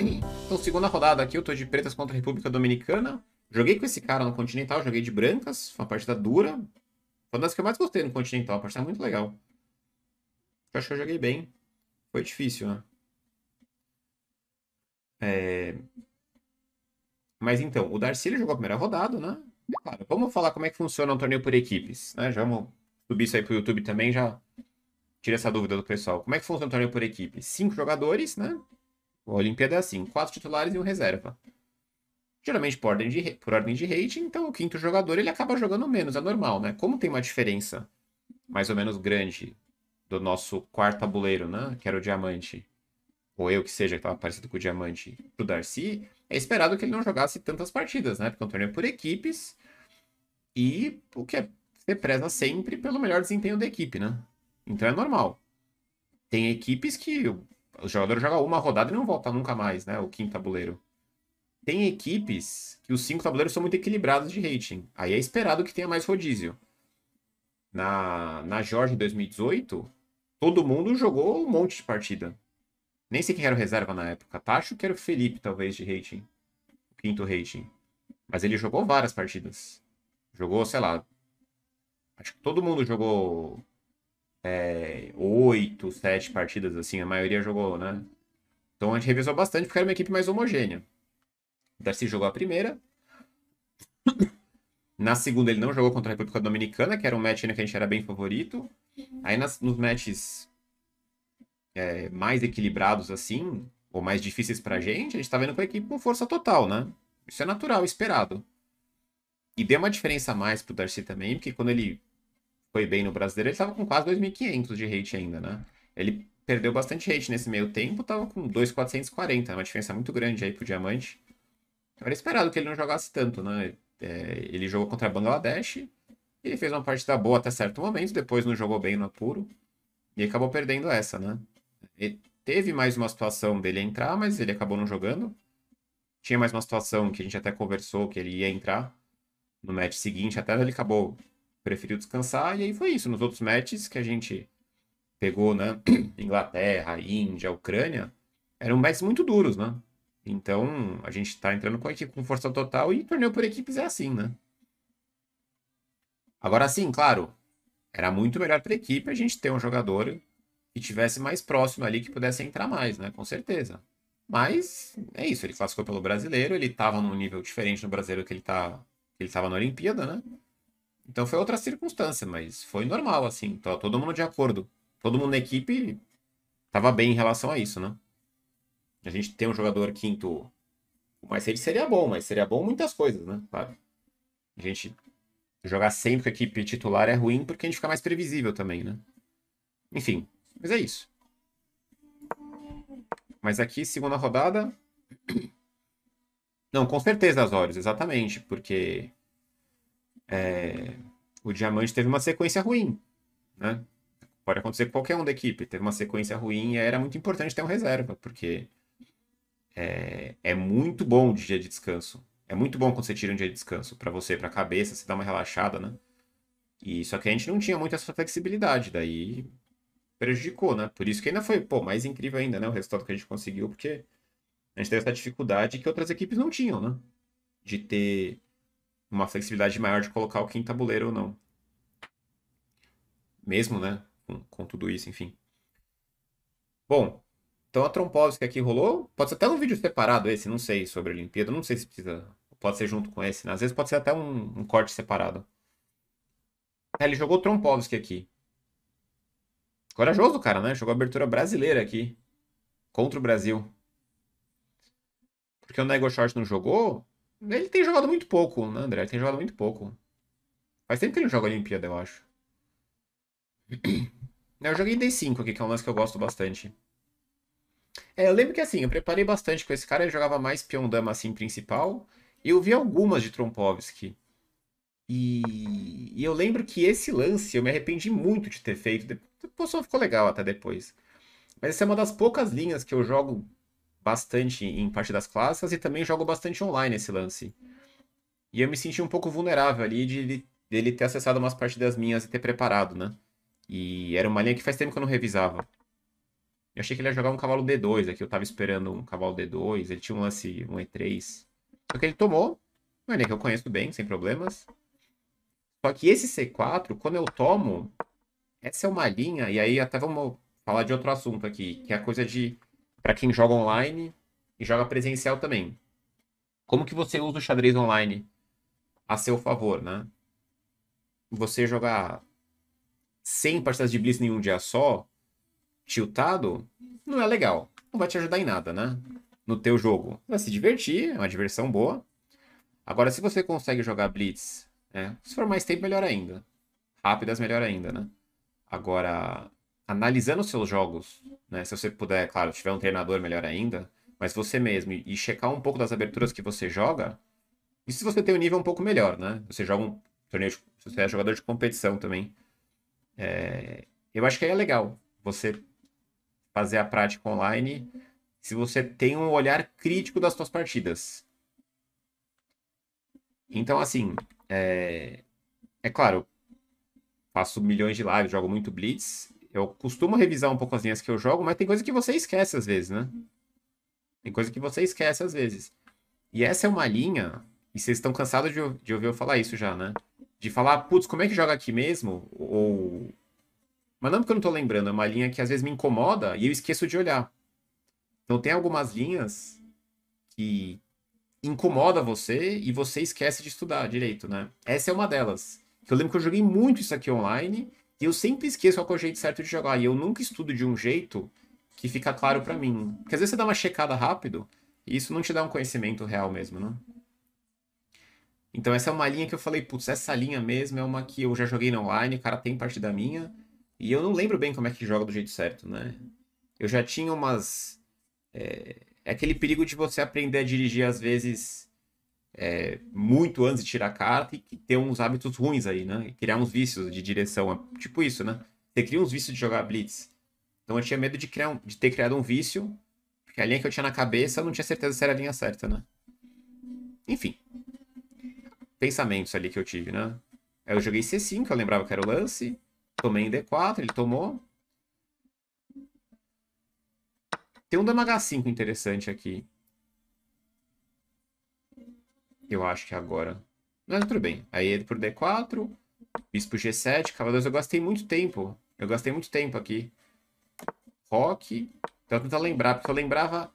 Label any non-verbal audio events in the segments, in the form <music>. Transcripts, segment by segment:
Então, segunda rodada aqui, eu tô de pretas contra a República Dominicana. Joguei com esse cara no Continental, joguei de brancas, foi uma partida dura. Foi uma das que eu mais gostei no Continental, a partida muito legal. Eu acho que eu joguei bem. Foi difícil, né? É... Mas então, o Darcy jogou a primeira rodada, né? Claro, vamos falar como é que funciona um torneio por equipes, né? Já vamos subir isso aí pro YouTube também, já tira essa dúvida do pessoal. Como é que funciona um torneio por equipe? Cinco jogadores, né? A Olimpíada é assim, quatro titulares e um reserva. Geralmente por ordem, de, por ordem de rating, então o quinto jogador ele acaba jogando menos, é normal, né? Como tem uma diferença mais ou menos grande do nosso quarto tabuleiro, né? Que era o diamante, ou eu que seja, que estava parecido com o diamante, pro Darcy, é esperado que ele não jogasse tantas partidas, né? Porque é um torneio por equipes e o que é, você preza sempre pelo melhor desempenho da equipe, né? Então é normal. Tem equipes que o jogador joga uma rodada e não volta nunca mais, né? O quinto tabuleiro. Tem equipes que os cinco tabuleiros são muito equilibrados de rating. Aí é esperado que tenha mais rodízio. Na, na Jorge 2018, todo mundo jogou um monte de partida. Nem sei quem era o reserva na época. Tá? Acho que era o Felipe, talvez, de rating. Quinto rating. Mas ele jogou várias partidas. Jogou, sei lá. Acho que todo mundo jogou é, oito, sete partidas, assim. A maioria jogou, né? Então a gente revisou bastante porque era uma equipe mais homogênea. O Darcy jogou a primeira. Na segunda ele não jogou contra a República Dominicana, que era um match que a gente era bem favorito. Aí nas, nos matches é, mais equilibrados assim, ou mais difíceis pra gente, a gente tá vendo com a equipe com força total, né? Isso é natural, esperado. E deu uma diferença a mais pro Darcy também, porque quando ele foi bem no brasileiro, ele tava com quase 2.500 de rate ainda, né? Ele perdeu bastante rate nesse meio tempo, tava com 2.440, uma diferença muito grande aí pro Diamante. Era esperado que ele não jogasse tanto, né? É, ele jogou contra a Bangladesh, ele fez uma partida boa até certo momento, depois não jogou bem no apuro, e acabou perdendo essa, né? Teve mais uma situação dele entrar, mas ele acabou não jogando. Tinha mais uma situação que a gente até conversou que ele ia entrar no match seguinte, até ele acabou preferiu descansar, e aí foi isso. Nos outros matches que a gente pegou, né? <clears throat> Inglaterra, Índia, Ucrânia, eram matches muito duros, né? Então, a gente tá entrando com a equipe com força total e torneio por equipes é assim, né? Agora sim, claro, era muito melhor para a equipe a gente ter um jogador que tivesse mais próximo ali, que pudesse entrar mais, né? Com certeza. Mas é isso, ele classificou pelo brasileiro, ele estava num nível diferente no brasileiro que ele tá, ele estava na Olimpíada, né? Então foi outra circunstância, mas foi normal, assim. Tá todo mundo de acordo. Todo mundo na equipe estava bem em relação a isso, né? A gente tem um jogador quinto. Mas ele seria bom, mas seria bom muitas coisas, né? Claro. A gente jogar sempre com a equipe titular é ruim porque a gente fica mais previsível também, né? Enfim, mas é isso. Mas aqui, segunda rodada. Não, com certeza, Azorius, exatamente, porque é, o Diamante teve uma sequência ruim, né? Pode acontecer com qualquer um da equipe. Teve uma sequência ruim e era muito importante ter um reserva, porque é, é muito bom de dia de descanso. É muito bom quando você tira um dia de descanso para você, para a cabeça, você dá uma relaxada, né? E só que a gente não tinha muito essa flexibilidade, daí prejudicou, né? Por isso que ainda foi, pô, mais incrível ainda, né? O resultado que a gente conseguiu, porque a gente teve essa dificuldade que outras equipes não tinham, né? De ter uma flexibilidade maior de colocar o quinto tabuleiro ou não. Mesmo, né? Com, com tudo isso, enfim. Bom, então a Trompovski aqui rolou. Pode ser até um vídeo separado esse, não sei, sobre a Olimpíada. Não sei se precisa. Pode ser junto com esse, né? Às vezes pode ser até um, um corte separado. É, ele jogou Trompovski aqui. Corajoso cara, né? Jogou abertura brasileira aqui. Contra o Brasil. Porque o Nego Short não jogou, ele tem jogado muito pouco, né, André? Ele tem jogado muito pouco. Faz tempo que ele não joga Olimpíada, eu acho. <clears throat> Eu joguei D5 aqui, que é um lance que eu gosto bastante. É, eu lembro que assim, eu preparei bastante com esse cara, ele jogava mais peão dama assim principal. E eu vi algumas de Trompovski. E... e, eu lembro que esse lance eu me arrependi muito de ter feito. Depois só ficou legal até depois. Mas essa é uma das poucas linhas que eu jogo bastante em partidas clássicas e também jogo bastante online esse lance. E eu me senti um pouco vulnerável ali de, ele ter acessado umas partidas minhas e ter preparado, né? E era uma linha que faz tempo que eu não revisava. Eu achei que ele ia jogar um cavalo D2 aqui. Eu tava esperando um cavalo D2. Ele tinha um lance, um E3. Só que ele tomou. Uma linha que eu conheço bem, sem problemas. Só que esse C4, quando eu tomo, essa é uma linha. E aí até vamos falar de outro assunto aqui. Que é a coisa de. Para quem joga online e joga presencial também. Como que você usa o xadrez online a seu favor, né? Você jogar 100 partidas de Blitz em um dia só, tiltado, não é legal. Não vai te ajudar em nada, né? No teu jogo. Vai se divertir, é uma diversão boa. Agora, se você consegue jogar Blitz, né? se for mais tempo, melhor ainda. Rápidas, melhor ainda, né? Agora, analisando seus jogos, né? Se você puder, claro, tiver um treinador, melhor ainda. Mas você mesmo e checar um pouco das aberturas que você joga. E se você tem um nível um pouco melhor, né? Você joga um torneio, de, se você é jogador de competição também. É, eu acho que aí é legal você fazer a prática online se você tem um olhar crítico das suas partidas. Então, assim, é, é claro, faço milhões de lives, jogo muito Blitz. Eu costumo revisar um pouco as linhas que eu jogo, mas tem coisa que você esquece às vezes, né? Tem coisa que você esquece às vezes. E essa é uma linha, e vocês estão cansados de, de ouvir eu falar isso já, né? De falar, putz, como é que joga aqui mesmo? Ou mas não porque eu não tô lembrando, é uma linha que às vezes me incomoda e eu esqueço de olhar. Então tem algumas linhas que incomoda você e você esquece de estudar direito, né? Essa é uma delas. Eu lembro que eu joguei muito isso aqui online e eu sempre esqueço qual é o jeito certo de jogar. E eu nunca estudo de um jeito que fica claro para mim. Porque às vezes você dá uma checada rápido e isso não te dá um conhecimento real mesmo, né? Então essa é uma linha que eu falei, putz, essa linha mesmo é uma que eu já joguei no online, o cara tem parte da minha. E eu não lembro bem como é que joga do jeito certo, né? Eu já tinha umas. É, é aquele perigo de você aprender a dirigir, às vezes, é, muito antes de tirar a carta e ter uns hábitos ruins aí, né? E criar uns vícios de direção. É tipo isso, né? Você cria uns vícios de jogar Blitz. Então eu tinha medo de, criar um, de ter criado um vício, porque a linha que eu tinha na cabeça eu não tinha certeza se era a linha certa, né? Enfim. Pensamentos ali que eu tive, né? Eu joguei C5, eu lembrava que era o lance. Tomei em D4, ele tomou. Tem um dama H5 interessante aqui. Eu acho que agora. Mas tudo bem. Aí ele por D4. Bispo G7. Cavaleiros, eu gastei muito tempo. Eu gastei muito tempo aqui. Rock. Então tentar lembrar, porque eu lembrava.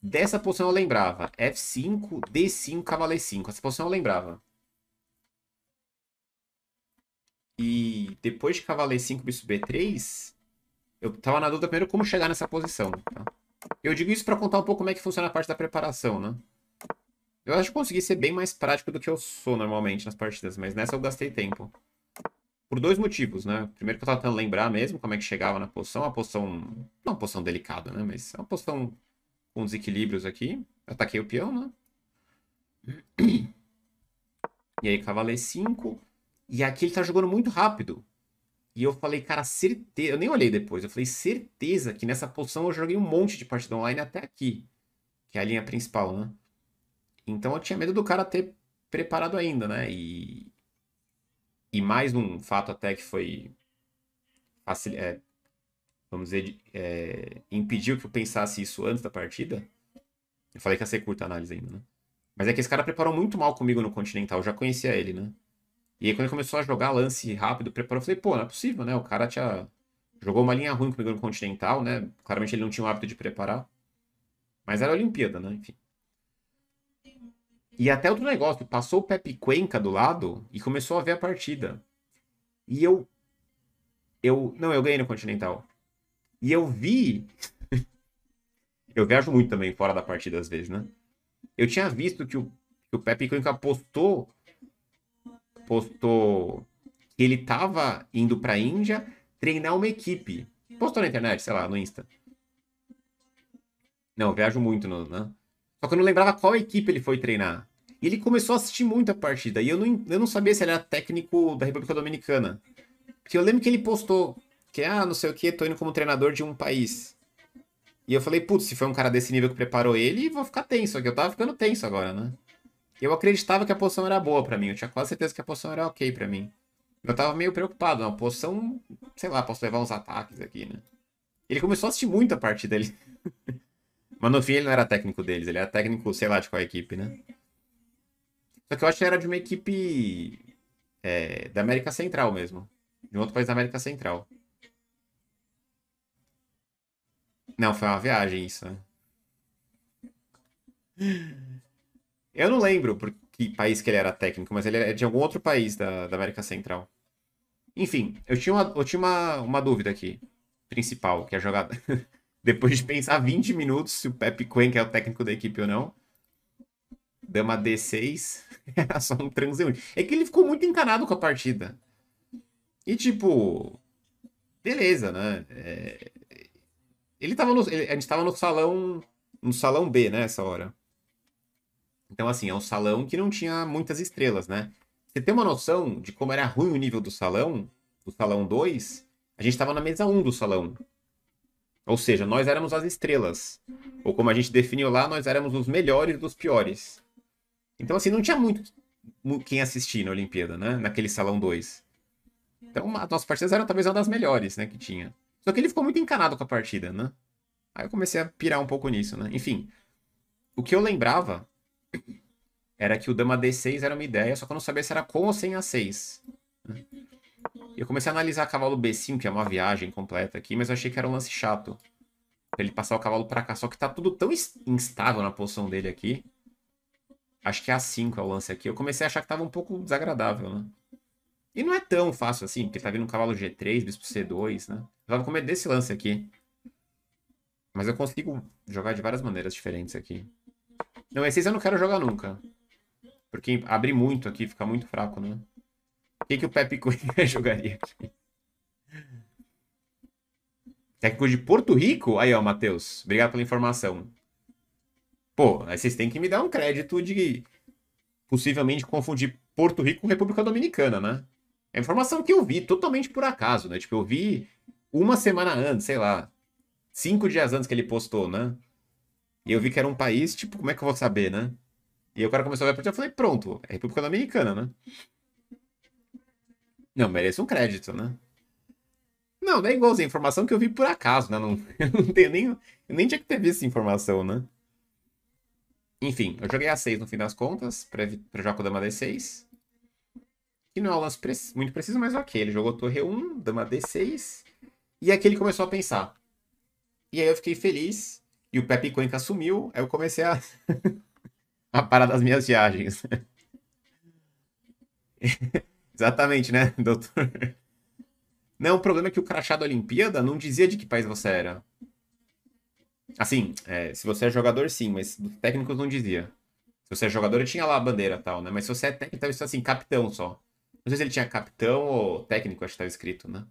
Dessa posição eu lembrava. F5, D5, Cavaleiro 5. Essa posição eu lembrava. E depois de cavalo E5, bispo B3, eu tava na dúvida primeiro como chegar nessa posição. Tá? Eu digo isso para contar um pouco como é que funciona a parte da preparação, né? Eu acho que consegui ser bem mais prático do que eu sou normalmente nas partidas, mas nessa eu gastei tempo. Por dois motivos, né? Primeiro que eu tava tentando lembrar mesmo como é que chegava na posição, uma posição. Não uma posição delicada, né? Mas é uma posição com desequilíbrios aqui. Ataquei o peão, né? E aí, cavalo E5. E aqui ele tá jogando muito rápido. E eu falei, cara, certeza. Eu nem olhei depois. Eu falei, certeza que nessa posição eu joguei um monte de partida online até aqui. Que é a linha principal, né? Então eu tinha medo do cara ter preparado ainda, né? E, e mais um fato até que foi. Facil... É, vamos dizer, é, impediu que eu pensasse isso antes da partida. Eu falei que ia ser curta a análise ainda, né? Mas é que esse cara preparou muito mal comigo no Continental. Eu já conhecia ele, né? E aí, quando ele começou a jogar lance rápido, preparou, eu falei, pô, não é possível, né? O cara tinha. Jogou uma linha ruim comigo no Continental, né? Claramente ele não tinha o hábito de preparar. Mas era a Olimpíada, né? Enfim. E até outro negócio, passou o Pepe Cuenca do lado e começou a ver a partida. E eu. Eu. Não, eu ganhei no Continental. E eu vi. <laughs> eu viajo muito também fora da partida às vezes, né? Eu tinha visto que o, que o Pepe Cuenca postou postou que ele tava indo pra Índia treinar uma equipe. Postou na internet, sei lá, no Insta. Não, eu viajo muito, no, né? Só que eu não lembrava qual equipe ele foi treinar. E ele começou a assistir muito a partida. E eu não, eu não sabia se ele era técnico da República Dominicana. Porque eu lembro que ele postou que, ah, não sei o que, tô indo como treinador de um país. E eu falei, putz, se foi um cara desse nível que preparou ele, vou ficar tenso. Aqui eu tava ficando tenso agora, né? Eu acreditava que a posição era boa para mim. Eu tinha quase certeza que a posição era ok para mim. Eu tava meio preocupado. Uma posição, sei lá, posso levar uns ataques aqui, né? Ele começou a assistir muito a partida dele. <laughs> Mas no fim ele não era técnico deles, ele era técnico, sei lá, de qual equipe, né? Só que eu acho que era de uma equipe é, da América Central mesmo. De um outro país da América Central. Não, foi uma viagem isso, né? Eu não lembro por que país que ele era técnico, mas ele é de algum outro país da, da América Central. Enfim, eu tinha uma, eu tinha uma, uma dúvida aqui, principal, que é a jogada. <laughs> Depois de pensar 20 minutos se o Pepe Quen é o técnico da equipe ou não. Dama D6 <laughs> era só um transeunte. É que ele ficou muito encanado com a partida. E tipo, beleza, né? É... Ele tava no. A gente tava no salão. No salão B, né, essa hora. Então, assim, é um salão que não tinha muitas estrelas, né? Você tem uma noção de como era ruim o nível do salão, do salão 2, a gente estava na mesa 1 do salão. Ou seja, nós éramos as estrelas. Ou como a gente definiu lá, nós éramos os melhores dos piores. Então, assim, não tinha muito quem assistir na Olimpíada, né? Naquele salão 2. Então, as nossas partidas eram talvez uma das melhores, né? Que tinha. Só que ele ficou muito encanado com a partida, né? Aí eu comecei a pirar um pouco nisso, né? Enfim, o que eu lembrava era que o Dama D6 era uma ideia, só que eu não sabia se era com ou sem A6. Né? Eu comecei a analisar cavalo B5, que é uma viagem completa aqui, mas eu achei que era um lance chato. Pra ele passar o cavalo pra cá. Só que tá tudo tão instável na posição dele aqui. Acho que é A5 é o lance aqui. Eu comecei a achar que tava um pouco desagradável, né? E não é tão fácil assim, porque tá vindo um cavalo G3, bispo C2, né? Eu tava com medo desse lance aqui. Mas eu consigo jogar de várias maneiras diferentes aqui. Não, esses eu não quero jogar nunca. Porque abre muito aqui, fica muito fraco, né? Que, que o Pepe Cunha <laughs> jogaria aqui? Técnico de Porto Rico? Aí, ó, Matheus. Obrigado pela informação. Pô, aí vocês têm que me dar um crédito de possivelmente confundir Porto Rico com República Dominicana, né? É informação que eu vi totalmente por acaso, né? Tipo, eu vi uma semana antes, sei lá, cinco dias antes que ele postou, né? E eu vi que era um país, tipo, como é que eu vou saber, né? E o cara começou a ver a partida, eu falei, pronto, é República Dominicana, né? Não, merece um crédito, né? Não, não é igualzinho, informação que eu vi por acaso, né? Não, <laughs> eu não tenho nem. Eu nem tinha que ter visto essa informação, né? Enfim, eu joguei A6 no fim das contas, pra, pra jogar com o Dama D6. Que não é um lance pre muito preciso, mas ok. Ele jogou Torre 1, Dama D6. E aqui ele começou a pensar. E aí eu fiquei feliz. E o Pepe Cuenca sumiu. Aí eu comecei a. <laughs> a parar das minhas viagens. <laughs> Exatamente, né, <laughs> doutor? Não, o problema é que o crachá da Olimpíada não dizia de que país você era. Assim, é, se você é jogador, sim, mas dos técnicos não dizia. Se você é jogador, tinha lá a bandeira e tal, né? Mas se você é técnico, estava escrito assim, capitão só. Não sei se ele tinha capitão ou técnico, acho que estava escrito, né?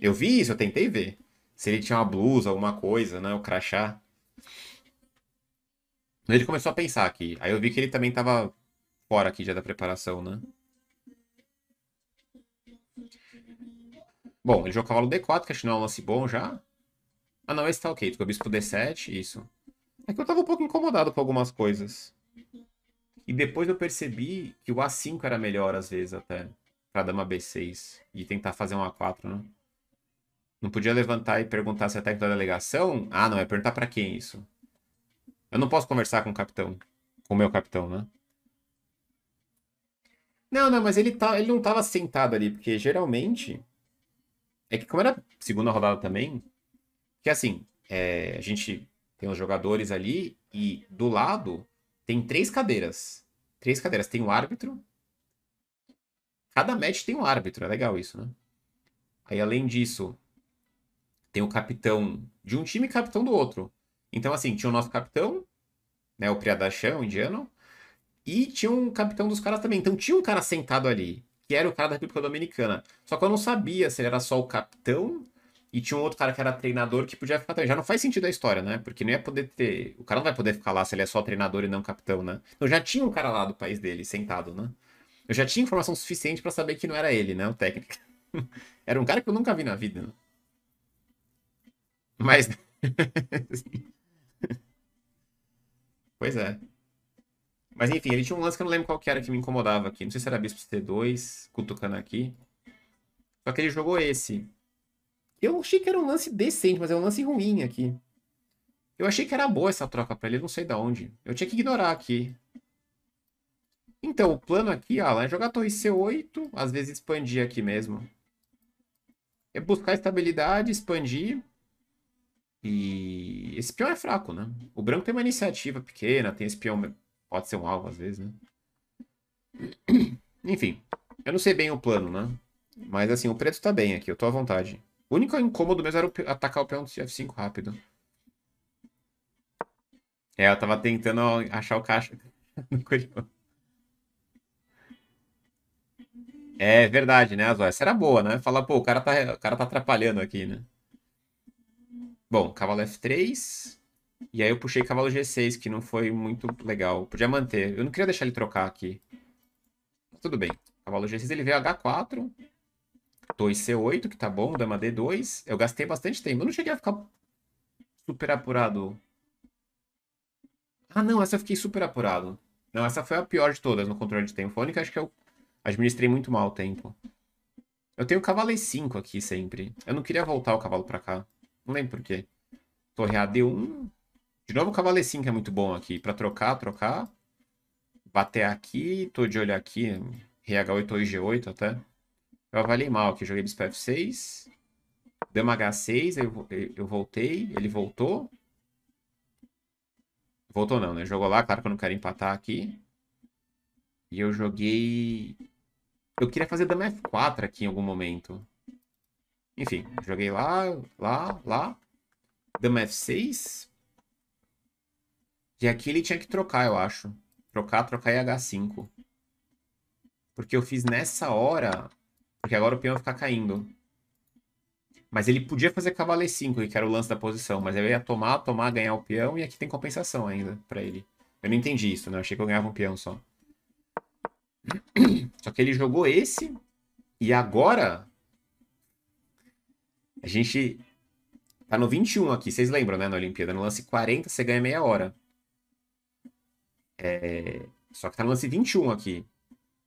Eu vi isso, eu tentei ver. Se ele tinha uma blusa, alguma coisa, né? O crachá. Ele começou a pensar aqui. Aí eu vi que ele também tava fora aqui já da preparação, né? Bom, ele jogou cavalo D4, que acho que não é um lance bom já. Ah, não, esse tá ok. Ficou bispo D7, isso. É que eu tava um pouco incomodado com algumas coisas. E depois eu percebi que o A5 era melhor, às vezes, até. Pra dama B6. E tentar fazer um A4, né? Não podia levantar e perguntar se é técnico da delegação? Ah, não, é perguntar para quem isso. Eu não posso conversar com o capitão. Com o meu capitão, né? Não, não, mas ele, tá, ele não tava sentado ali, porque geralmente. É que como era segunda rodada também. Que assim, é, a gente tem os jogadores ali e do lado tem três cadeiras. Três cadeiras. Tem o um árbitro. Cada match tem um árbitro. É legal isso, né? Aí além disso, tem o capitão de um time e capitão do outro. Então, assim, tinha o nosso capitão, né, o Priadachão, indiano, e tinha um capitão dos caras também. Então, tinha um cara sentado ali, que era o cara da República Dominicana. Só que eu não sabia se ele era só o capitão e tinha um outro cara que era treinador que podia ficar. Já não faz sentido a história, né? Porque não ia poder ter. O cara não vai poder ficar lá se ele é só treinador e não capitão, né? Então já tinha um cara lá do país dele sentado, né? Eu já tinha informação suficiente para saber que não era ele, né? O técnico. <laughs> era um cara que eu nunca vi na vida. Né? Mas. <laughs> Pois é. Mas enfim, ele tinha um lance que eu não lembro qual que era que me incomodava aqui. Não sei se era Bispo C2, cutucando aqui. Só que ele jogou esse. Eu achei que era um lance decente, mas é um lance ruim aqui. Eu achei que era boa essa troca pra ele, não sei de onde. Eu tinha que ignorar aqui. Então, o plano aqui, ó, é jogar torre C8, às vezes expandir aqui mesmo. É buscar estabilidade, expandir. E esse peão é fraco, né? O branco tem uma iniciativa pequena, tem esse peão, pode ser um alvo às vezes, né? Enfim, eu não sei bem o plano, né? Mas assim, o preto tá bem aqui, eu tô à vontade. O único incômodo mesmo era atacar o peão de F5 rápido. É, eu tava tentando achar o caixa. <laughs> é verdade, né, Azul? Essa era boa, né? Falar, pô, o cara tá, o cara tá atrapalhando aqui, né? Bom, cavalo F3. E aí eu puxei cavalo G6, que não foi muito legal. Podia manter. Eu não queria deixar ele trocar aqui. Tudo bem. Cavalo G6, ele veio H4. 2C8, que tá bom. Dama D2. Eu gastei bastante tempo. Eu não cheguei a ficar super apurado. Ah, não. Essa eu fiquei super apurado. Não, essa foi a pior de todas no controle de tempo. Foi a única, acho que eu administrei muito mal o tempo. Eu tenho cavalo E5 aqui sempre. Eu não queria voltar o cavalo pra cá. Não lembro por quê. Torre AD1. De novo o cavalo E5 é muito bom aqui. Pra trocar, trocar. Bater aqui. Tô de olho aqui. Rei H8 ou G8 até. Eu avaliei mal aqui. Joguei bispo F6. Dama H6. Eu, eu voltei. Ele voltou. Voltou não, né? Jogou lá. Claro que eu não quero empatar aqui. E eu joguei... Eu queria fazer dama F4 aqui em algum momento. Enfim, joguei lá, lá, lá. Dama F6. E aqui ele tinha que trocar, eu acho. Trocar, trocar e H5. Porque eu fiz nessa hora... Porque agora o peão vai ficar caindo. Mas ele podia fazer cavalo E5, que era o lance da posição. Mas eu ia tomar, tomar, ganhar o peão. E aqui tem compensação ainda pra ele. Eu não entendi isso, né? Eu achei que eu ganhava um peão só. Só que ele jogou esse. E agora a gente tá no 21 aqui, vocês lembram, né, na Olimpíada? No lance 40 você ganha meia hora. É... Só que tá no lance 21 aqui.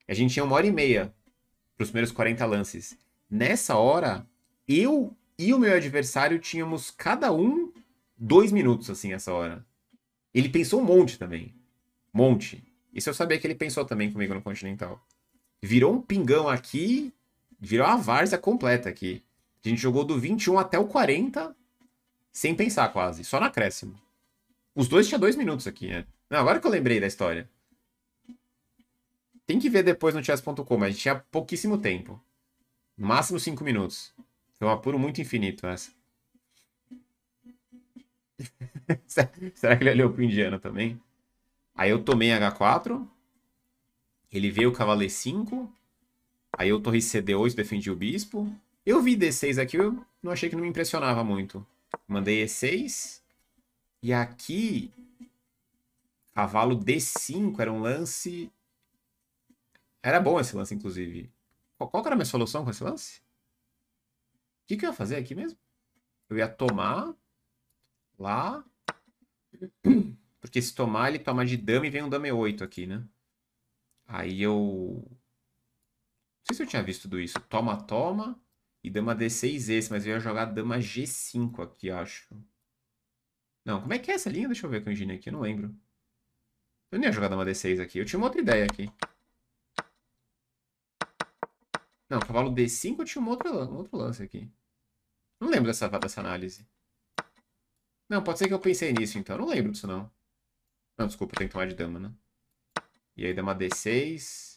A gente tinha uma hora e meia pros primeiros 40 lances. Nessa hora, eu e o meu adversário tínhamos cada um dois minutos, assim, essa hora. Ele pensou um monte também. Monte. Isso eu sabia que ele pensou também comigo no Continental. Virou um pingão aqui, virou a várzea completa aqui. A gente jogou do 21 até o 40 sem pensar quase, só no acréscimo. Os dois tinham dois minutos aqui, né? Não, agora que eu lembrei da história. Tem que ver depois no chess.com, mas a gente tinha pouquíssimo tempo. No máximo cinco minutos. Foi um apuro muito infinito essa. <laughs> Será que ele olhou pro indiano também? Aí eu tomei H4. Ele veio o cavalo E5. Aí eu torre CD8, defendi o bispo. Eu vi D6 aqui, eu não achei que não me impressionava muito. Mandei E6. E aqui, cavalo D5 era um lance... Era bom esse lance, inclusive. Qual, qual era a minha solução com esse lance? O que, que eu ia fazer aqui mesmo? Eu ia tomar lá. Porque se tomar, ele toma de dama e vem um dama E8 aqui, né? Aí eu... Não sei se eu tinha visto tudo isso. Toma, toma. E dama D6 esse, mas eu ia jogar dama G5 aqui, acho. Não, como é que é essa linha? Deixa eu ver com o engine aqui, eu não lembro. Eu não ia jogar dama D6 aqui, eu tinha uma outra ideia aqui. Não, cavalo D5 eu tinha um outro, um outro lance aqui. Não lembro dessa, dessa análise. Não, pode ser que eu pensei nisso então, não lembro disso não. Não, desculpa, tenho que tomar de dama, né? E aí dama D6...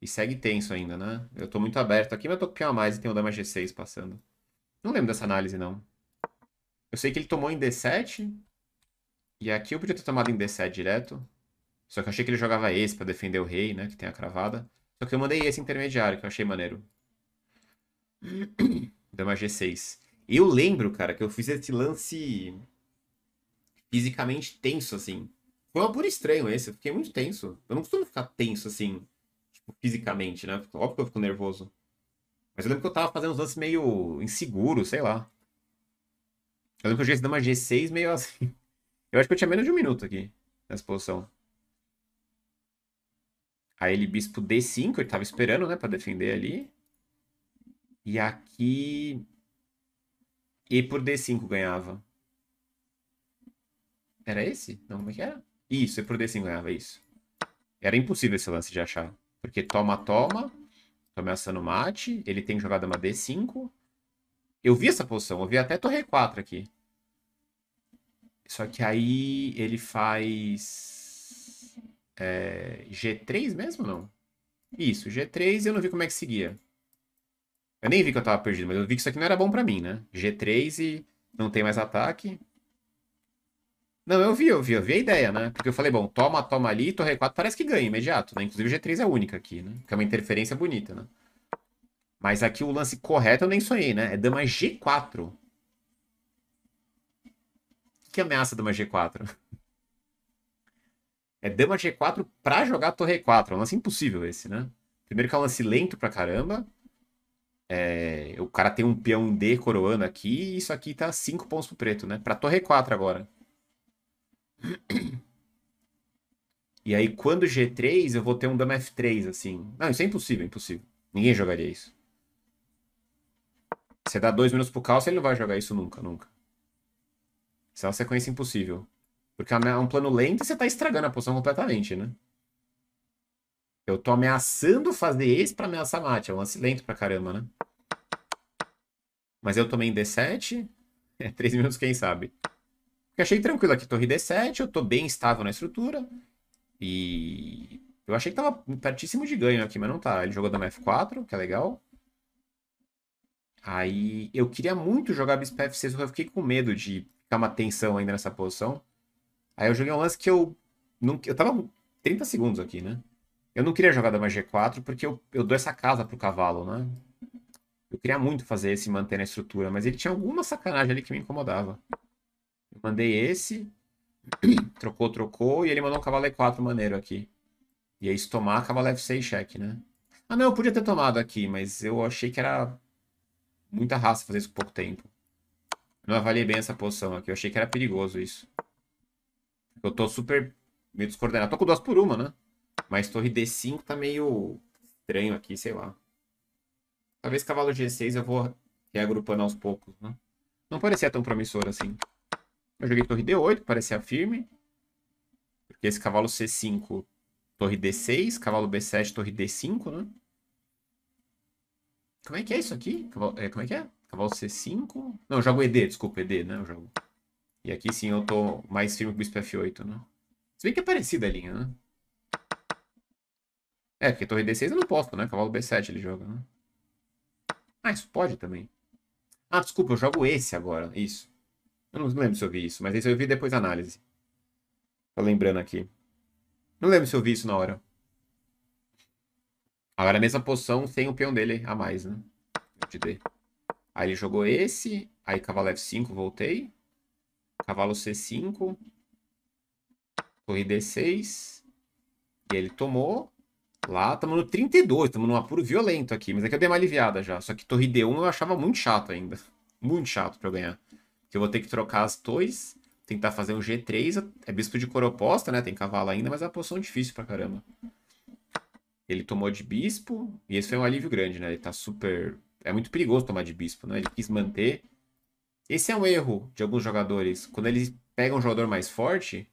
E segue tenso ainda, né? Eu tô muito aberto aqui, mas eu tô com peão a mais e tem o dama G6 passando. Não lembro dessa análise, não. Eu sei que ele tomou em D7. E aqui eu podia ter tomado em D7 direto. Só que eu achei que ele jogava esse pra defender o rei, né? Que tem a cravada. Só que eu mandei esse intermediário, que eu achei maneiro. <clears throat> Dama G6. Eu lembro, cara, que eu fiz esse lance fisicamente tenso, assim. Foi um apuro estranho esse, eu fiquei muito tenso. Eu não costumo ficar tenso, assim, tipo, fisicamente, né? Óbvio que eu fico nervoso. Mas eu lembro que eu tava fazendo uns lances meio inseguros, sei lá. Eu lembro que eu joguei uma G6 meio assim. <laughs> Eu acho que eu tinha menos de um minuto aqui nessa posição. Aí ele bispo D5, ele tava esperando, né, pra defender ali. E aqui... E por D5 ganhava. Era esse? Não, como é que era? Isso, e por D5 ganhava, isso. Era impossível esse lance de achar. Porque toma, toma. Tô ameaçando mate. Ele tem jogada uma D5. Eu vi essa posição. Eu vi até torre 4 aqui. Só que aí ele faz... É, G3 mesmo, não? Isso, G3 e eu não vi como é que seguia. Eu nem vi que eu tava perdido, mas eu vi que isso aqui não era bom pra mim, né? G3 e não tem mais ataque. Não, eu vi, eu vi, eu vi a ideia, né? Porque eu falei, bom, toma, toma ali, torre 4 parece que ganha imediato, né? Inclusive o G3 é única aqui, né? Que é uma interferência bonita, né? Mas aqui o lance correto eu nem sonhei, né? É dama G4. O que ameaça dama G4? É dama G4 pra jogar torre 4. É um lance impossível esse, né? Primeiro que é um lance lento pra caramba. É... O cara tem um peão D coroando aqui e isso aqui tá 5 pontos pro preto, né? Pra torre 4 agora. E aí, quando G3, eu vou ter um dama F3, assim. Não, isso é impossível, impossível. Ninguém jogaria isso. Você dá dois minutos pro Calcio, ele não vai jogar isso nunca, nunca. Isso é uma sequência impossível. Porque é um plano lento e você tá estragando a posição completamente, né? Eu tô ameaçando fazer esse pra ameaçar mate. É um lance lento pra caramba, né? Mas eu tomei em D7. <laughs> É, três minutos, quem sabe. Porque achei tranquilo aqui, torre D7, eu tô bem estável na estrutura. E eu achei que tava pertíssimo de ganho aqui, mas não tá. Ele jogou dama F4, que é legal. Aí eu queria muito jogar bispo F6, eu fiquei com medo de ficar uma tensão ainda nessa posição. Aí eu joguei um lance que eu. Não, eu tava 30 segundos aqui, né? Eu não queria jogar dama G4 porque eu, eu dou essa casa pro cavalo, né? Eu queria muito fazer esse manter na estrutura, mas ele tinha alguma sacanagem ali que me incomodava. Eu mandei esse, <clears throat> trocou, trocou, e ele mandou um cavalo E4 maneiro aqui. E aí, se tomar, cavalo F6 cheque, né? Ah, não, eu podia ter tomado aqui, mas eu achei que era muita raça fazer isso com pouco tempo. Não avaliei bem essa posição aqui, eu achei que era perigoso isso. Eu tô super meio descoordenado. Tô com duas por uma, né? Mas torre D5 tá meio estranho aqui, sei lá. Talvez cavalo G6 eu vou reagrupando aos poucos, né? Não parecia tão promissor assim. Eu joguei torre D8, parecia firme. Porque esse cavalo C5, torre D6, cavalo B7, torre D5, né? Como é que é isso aqui? Cavalo, é, como é que é? Cavalo C5? Não, eu jogo ED, desculpa, ED, né? Eu jogo. E aqui sim eu tô mais firme que o bispo F8, né? Se bem que é parecida a linha, né? É, porque torre D6 eu não posso, né? Cavalo B7 ele joga, né? Ah, isso pode também. Ah, desculpa, eu jogo esse agora. Isso. Eu não lembro se eu vi isso, mas isso eu vi depois da análise. Tô lembrando aqui. Não lembro se eu vi isso na hora. Agora mesma posição sem o peão dele a mais, né? De D. Aí ele jogou esse, aí cavalo F5, voltei. Cavalo C5. Torre D6. E ele tomou. Lá, estamos no 32, estamos num apuro violento aqui. Mas aqui eu dei uma aliviada já. Só que torre D1 eu achava muito chato ainda. Muito chato eu ganhar que eu vou ter que trocar as torres, tentar fazer um G3, é bispo de cor oposta, né? Tem cavalo ainda, mas é uma posição difícil pra caramba. Ele tomou de bispo, e esse foi um alívio grande, né? Ele tá super... É muito perigoso tomar de bispo, né? Ele quis manter. Esse é um erro de alguns jogadores. Quando eles pegam um jogador mais forte,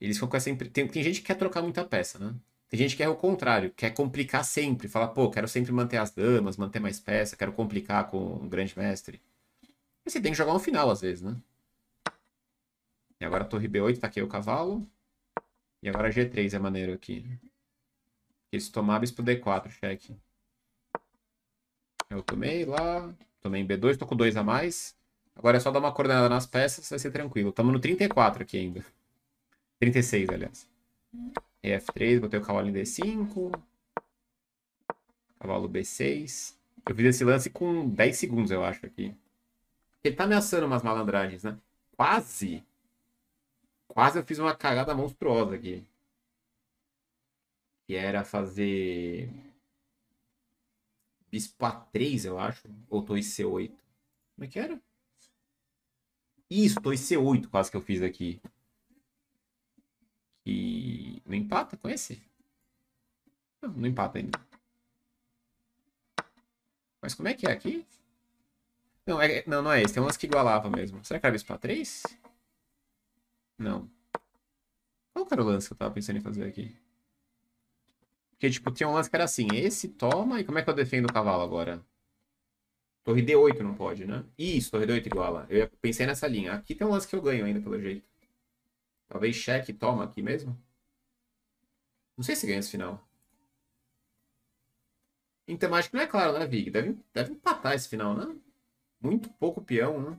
eles ficam com essa... Tem, tem gente que quer trocar muita peça, né? Tem gente que quer o contrário, quer complicar sempre. Fala, pô, quero sempre manter as damas, manter mais peça, quero complicar com um grande mestre. E você tem que jogar no final, às vezes, né? E agora a torre B8, tá aqui o cavalo. E agora G3 é maneiro aqui. Porque se tomar bispo D4, cheque. Eu tomei lá. Tomei em B2, tô com 2 a mais. Agora é só dar uma coordenada nas peças, vai ser tranquilo. Estamos no 34 aqui ainda. 36, aliás. F3, botei o cavalo em D5. Cavalo B6. Eu fiz esse lance com 10 segundos, eu acho, aqui. Ele tá ameaçando umas malandragens, né? Quase. Quase eu fiz uma cagada monstruosa aqui. Que era fazer. Bispo A3, eu acho. Ou torre C8. Como é que era? Isso, torre C8 quase que eu fiz aqui. E não empata com esse? Não, não empata ainda. Mas como é que é aqui? Não, é, não, não é esse. Tem um lance que igualava mesmo. Será que era bispo A3? Não. Qual era o lance que eu tava pensando em fazer aqui? Porque, tipo, tinha um lance que era assim. Esse toma. E como é que eu defendo o cavalo agora? Torre D8 não pode, né? Isso, torre D8 iguala. Eu pensei nessa linha. Aqui tem um lance que eu ganho ainda, pelo jeito. Talvez cheque toma aqui mesmo. Não sei se ganha esse final. Então, acho que não é claro, né, Vig? Deve, deve empatar esse final, né? Muito pouco peão, né?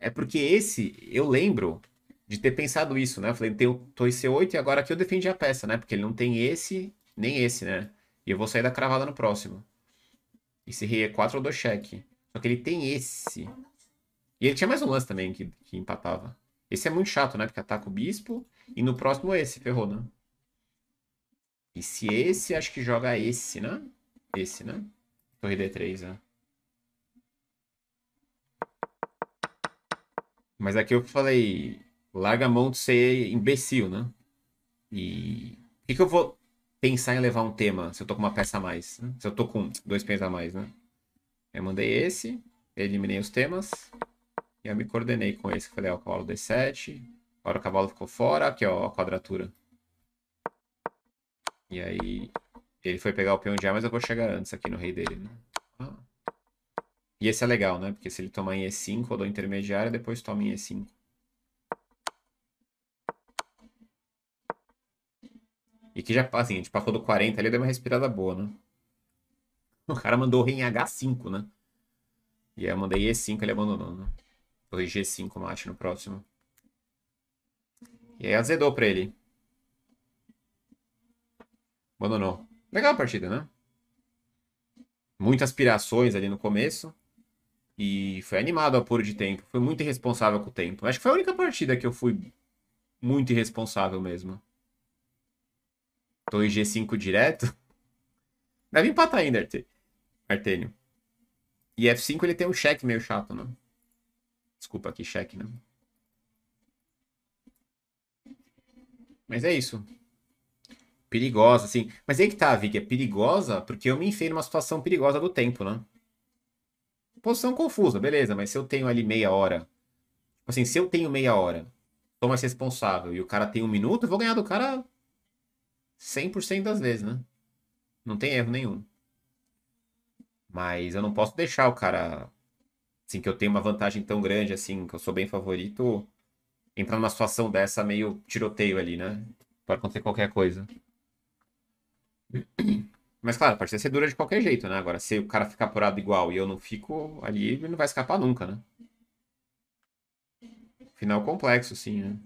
É porque esse, eu lembro de ter pensado isso, né? Eu falei, tem o torre C8 e agora aqui eu defendi a peça, né? Porque ele não tem esse, nem esse, né? E eu vou sair da cravada no próximo. Esse rei é 4 ou 2 cheque. Só que ele tem esse. E ele tinha mais um lance também que, que empatava. Esse é muito chato, né? Porque ataca o bispo. E no próximo esse, ferrou, né? E se esse, acho que joga esse, né? Esse, né? Torre D3, né? Mas aqui eu falei, larga a mão de ser imbecil, né? E o que, que eu vou pensar em levar um tema se eu tô com uma peça a mais? Né? Se eu tô com dois pens a mais, né? Eu mandei esse, eliminei os temas, e eu me coordenei com esse. Falei, ó, o cavalo D7, agora o cavalo ficou fora, aqui ó, a quadratura. E aí ele foi pegar o peão de A, mas eu vou chegar antes aqui no rei dele, né? Ah. E esse é legal, né? Porque se ele tomar em E5, eu dou intermediário, depois toma em E5. E que já, assim, a gente passou do 40 ali, deu uma respirada boa, né? O cara mandou em H5, né? E aí eu mandei E5, ele abandonou, né? Torre G5 mate no próximo. E aí azedou pra ele. Abandonou. Legal a partida, né? Muitas aspirações ali no começo. E foi animado o apuro de tempo. Foi muito irresponsável com o tempo. Acho que foi a única partida que eu fui muito irresponsável mesmo. Torre G5 direto. Deve empatar ainda, Artênio. E F5 ele tem um cheque meio chato, né? Desculpa aqui, cheque, né? Mas é isso. Perigosa, assim. Mas aí que tá, Vic, é perigosa porque eu me enfiei numa situação perigosa do tempo, né? Posição confusa, beleza, mas se eu tenho ali meia hora. Tipo assim, se eu tenho meia hora, sou mais responsável e o cara tem um minuto, eu vou ganhar do cara 100% das vezes, né? Não tem erro nenhum. Mas eu não posso deixar o cara assim, que eu tenho uma vantagem tão grande, assim, que eu sou bem favorito, entrar numa situação dessa meio tiroteio ali, né? Pode acontecer qualquer coisa. Mas claro, pode ser dura de qualquer jeito, né? Agora, se o cara ficar apurado igual e eu não fico ali, ele não vai escapar nunca, né? Final complexo, sim, né?